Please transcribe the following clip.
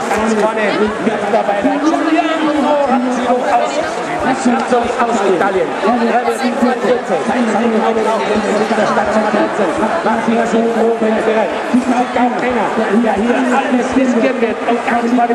Ganz vorne mit dabei. Der Julian Ranzio Schützung aus Italien. Er wird 42, sein Segen auf der Stadt Nummer 13. Matthias hoch ist bereit. Es gibt auch keiner, der hier alles riskieren wird und kein Mal